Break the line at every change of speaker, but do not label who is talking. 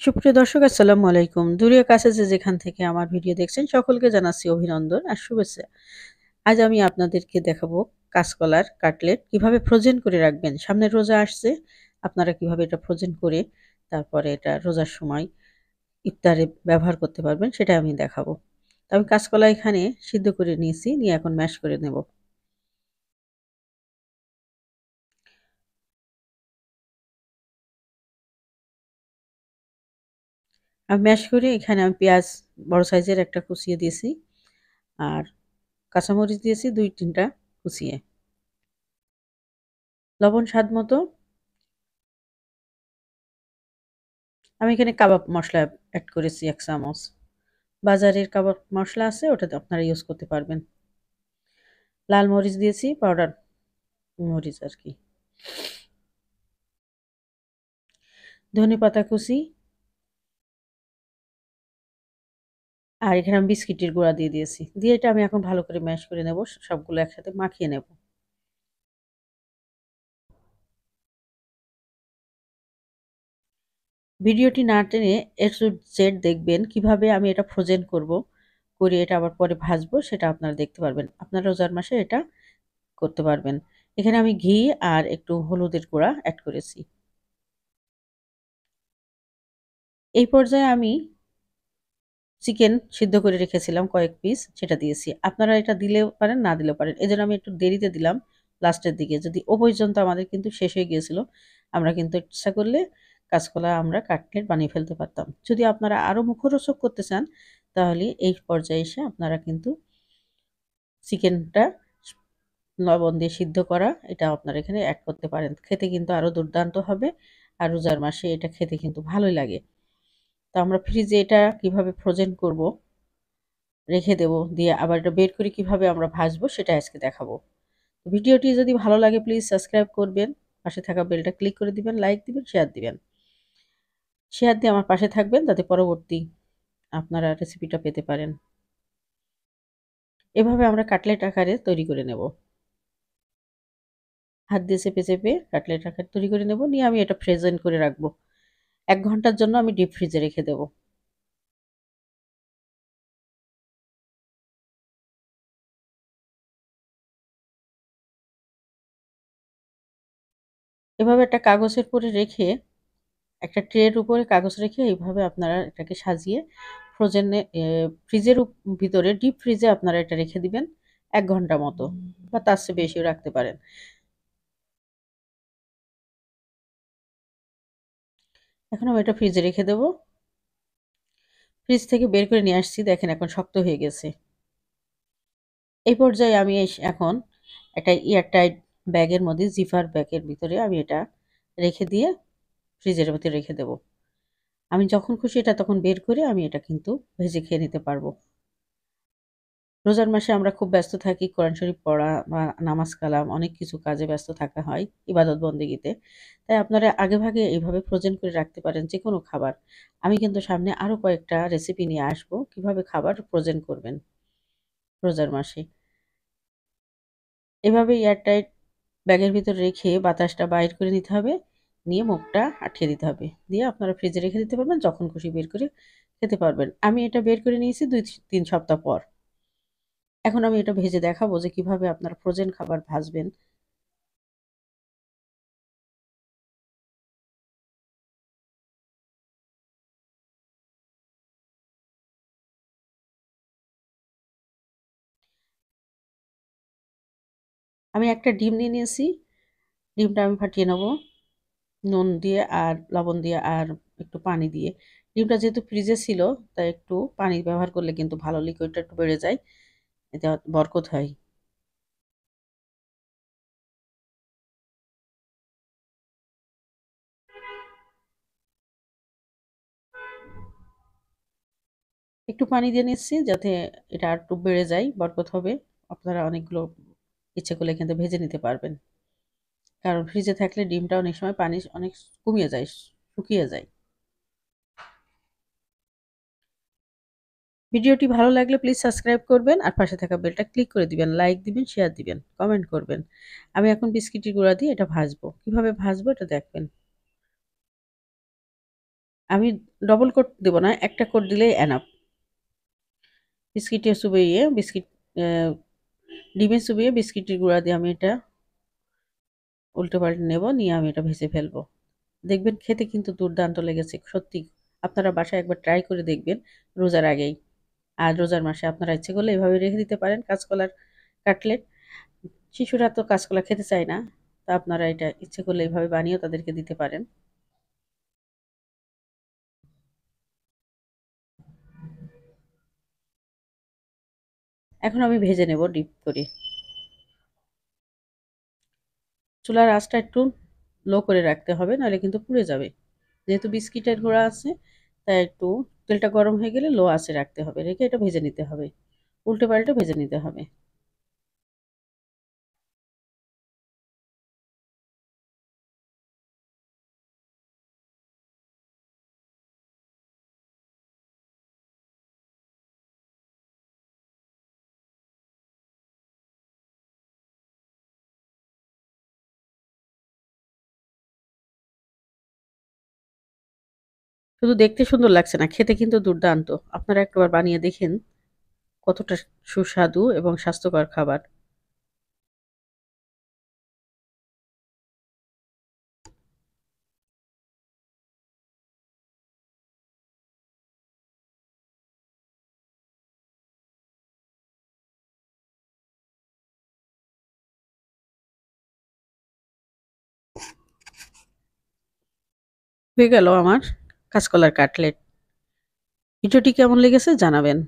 সুপ্রিয় দর্শক আসসালামু আলাইকুম। দূরে কাছে যে যেখান থেকে আমার ভিডিও দেখছেন সকলকে জানাচ্ছি অভিনন্দন আর শুভেচ্ছা। আজ আমি আপনাদেরকে দেখাবো কাঁচকলার কাটলেট কীভাবে ফ্রোজেন করে রাখবেন। সামনে রোজা আসছে, আপনারা কীভাবে এটা ফ্রোজেন করে তারপরে এটা রোজার সময় ইফতারে ব্যবহার করতে পারবেন সেটা আমি দেখাবো। তো আমি কাঁচকলা এখানে সিদ্ধ করে নিয়েছি, নিয়ে এখন ম্যাশ করে নেব। ম্যাশ করে এখানে আমি পেঁয়াজ বড় সাইজের একটা কুচিয়ে দিয়েছি। আর কাঁচামরিচ দিয়েছি দুই তিনটা কুচিয়ে। লবণ স্বাদ মতো। আমি এখানে কাবাব মশলা অ্যাড করেছি এক চামচ। বাজারের কাবাব মশলা আছে, ওটাতে আপনারা ইউজ করতে পারবেন। লাল মরিচ দিয়েছি পাউডার মরিচ আর কি। ধনে পাতা কুচি। আর এখানে আমি বিস্কিটের গুঁড়া দিয়ে দিয়েছি। দিয়ে এটা আমি এখন ভালো করে ম্যাশ করে নেব, সবগুলো একসাথে মাখিয়ে নেব। ভিডিওটি না টেনে এর জেড দেখবেন কীভাবে আমি এটা ফ্রোজেন করব, করে এটা আবার পরে ভাজবো, সেটা আপনারা দেখতে পারবেন। আপনারা রোজার মাসে এটা করতে পারবেন। এখানে আমি ঘি আর একটু হলুদের গুঁড়া অ্যাড করেছি। এই পর্যায়ে আমি চিকেন সিদ্ধ করে রেখেছিলাম কয়েক পিস সেটা দিয়েছি। আপনারা এটা দিলেও পারেন, না দিলেও পারেন। এজন্য আমি একটু দেরিতে দিলাম লাস্টের দিকে। যদি ও পর্যন্ত আমাদের কিন্তু শেষ হয়ে গিয়েছিল, আমরা কিন্তু ইচ্ছা করলে কাঁচকলা আমরা কাটলেট বানিয়ে ফেলতে পারতাম। যদি আপনারা আরও মুখরোচক করতে চান, তাহলে এই পর্যায়ে এসে আপনারা কিন্তু চিকেনটা লবণ দিয়ে সিদ্ধ করা, এটা আপনারা এখানে অ্যাড করতে পারেন। খেতে কিন্তু আরও দুর্দান্ত হবে, আর রোজার মাসে এটা খেতে কিন্তু ভালোই লাগে। তো আমরা ফ্রিজে এটা কীভাবে ফ্রোজেন করব, রেখে দেব, দিয়ে আবার এটা বের করে কীভাবে আমরা ভাজবো সেটা আজকে দেখাবো। ভিডিওটি যদি ভালো লাগে প্লিজ সাবস্ক্রাইব করবেন, পাশে থাকা বেলটা ক্লিক করে দিবেন লাইক দিবেন শেয়ার দিবেন। শেয়ার দিয়ে আমার পাশে থাকবেন যাতে পরবর্তী আপনারা রেসিপিটা পেতে পারেন। এভাবে আমরা কাটলেট আকারে তৈরি করে নেব। হাত দিয়ে চেপে চেপে কাটলেট আকারে তৈরি করে নেব, নিয়ে আমি এটা ফ্রেজেন্ট করে রাখব। এক ঘণ্টার জন্য আমি ডিপ ফ্রিজে রেখে দেব। এভাবে একটা কাগজের উপরে রেখে একটা ট্রের উপরে কাগজ রেখে এইভাবে আপনারা এটাকে সাজিয়ে ফ্রোজেনে ফ্রিজের ভিতরে ডিপ ফ্রিজে আপনারা এটা রেখে দিবেন এক ঘণ্টা মতো বা তার চেয়ে বেশিও রাখতে পারেন। এখন আমি এটা ফ্রিজে রেখে দেব। ফ্রিজ থেকে বের করে নিয়ে আসছি, দেখেন এখন শক্ত হয়ে গেছে। এই পর্যায়ে আমি এখন একটা এয়ারটাইট ব্যাগের মধ্যে জিফার ব্যাগের ভিতরে আমি এটা রেখে দিয়ে ফ্রিজের ভিতরে রেখে দেব। আমি যখন খুশি এটা তখন বের করে আমি এটা কিন্তু ভেজে খেয়ে নিতে পারব। রোজার মাসে আমরা খুব ব্যস্ত থাকি, কোরআন শরীফ পড়া বা নামাজ কালাম, অনেক কিছু কাজে ব্যস্ত থাকা হয় ইবাদত বন্দিগিতে। তাই আপনারা আগে ভাগে এইভাবে ফ্রোজেন করে রাখতে পারেন যে কোনো খাবার। আমি কিন্তু সামনে আরও কয়েকটা রেসিপি নিয়ে আসব, কীভাবে খাবার ফ্রোজেন করবেন রোজার মাসে। এভাবে এয়ারটাইট ব্যাগের ভিতরে রেখে বাতাসটা বাইর করে নিতে হবে, নিয়ে মুখটা আটকে দিতে হবে। দিয়ে আপনারা ফ্রিজে রেখে দিতে পারবেন, যখন খুশি বের করে খেতে পারবেন। আমি এটা বের করে নিয়েছি দুই, তিন সপ্তাহ পর। এখন আমি এটা ভেজে দেখাবো যে কীভাবে আপনার ফ্রোজেন খাবার ভাজবেন। আমি একটা ডিম নিয়ে নিয়েছি। ডিমটা আমি ফাটিয়ে নেব। নুন দিয়ে আর লবণ দিয়ে আর একটু পানি দিয়ে। ডিমটা যেহেতু ফ্রিজে ছিল, তাই একটু পানি ব্যবহার করলে কিন্তু ভালো লিকুইডটা একটু বেড়ে যায়। এতে বরকত হয়। একটু পানি দিয়ে নিচ্ছি যাতে এটা আর একটু বেড়ে যায়, বরকত হবে। আপনারা অনেকগুলো ইচ্ছে করলে কিন্তু ভেজে নিতে পারবেন। কারণ ফ্রিজে থাকলে ডিমটা অনেক সময় পানি অনেক কমিয়ে যায়, শুকিয়ে যায়। ভিডিওটি ভালো লাগলে প্লিজ সাবস্ক্রাইব করবেন আর পাশে থাকা বেলটা ক্লিক করে দিবেন লাইক দিবেন শেয়ার দিবেন কমেন্ট করবেন। আমি এখন বিস্কিটের গুঁড়া দিয়ে এটা ভাজবো। কীভাবে ভাজবো এটা দেখবেন। আমি ডবল কোট দেব না, একটা কোট দিলেই এনাফ বিস্কিটে চুবিয়ে বিস্কিট ডিমে চুবিয়ে বিস্কিটের গুঁড়া দিয়ে আমি এটা উল্টো পাল্টে নেব, নিয়ে আমি এটা ভেজে ফেলব। দেখবেন খেতে কিন্তু দুর্দান্ত লেগেছে, সত্যি। আপনারা বাসায় একবার ট্রাই করে দেখবেন, রোজার আগেই। আর রোজার মাসে আপনারা ইচ্ছে করলে এভাবে রেখে দিতে পারেন কাঁচকলার কাটলেট। শিশুরা তো কাঁচকলা খেতে চায় না, তা আপনারা এটা ইচ্ছে করলে এইভাবে বানিয়েও তাদেরকে দিতে পারেন। এখন আমি ভেজে নেব, ডিপ করে। চুলার আঁচটা একটু লো করে রাখতে হবে, নাহলে কিন্তু পুড়ে যাবে। যেহেতু বিস্কিটের গুঁড়া আছে, তাই একটু তেলটা গরম হয়ে গেলে লো আসে রাখতে হবে, রেখে এটা ভেজে নিতে হবে। উল্টে পাল্টে ভেজে নিতে হবে। শুধু দেখতে সুন্দর লাগছে না, খেতে কিন্তু দুর্দান্ত। আপনারা একবার বানিয়ে দেখেন কতটা সুস্বাদু এবং স্বাস্থ্যকর খাবার। হয়ে গেল আমার। কাঁচকলার কাটলেট। ভিডিওটি কেমন লেগেছে জানাবেন।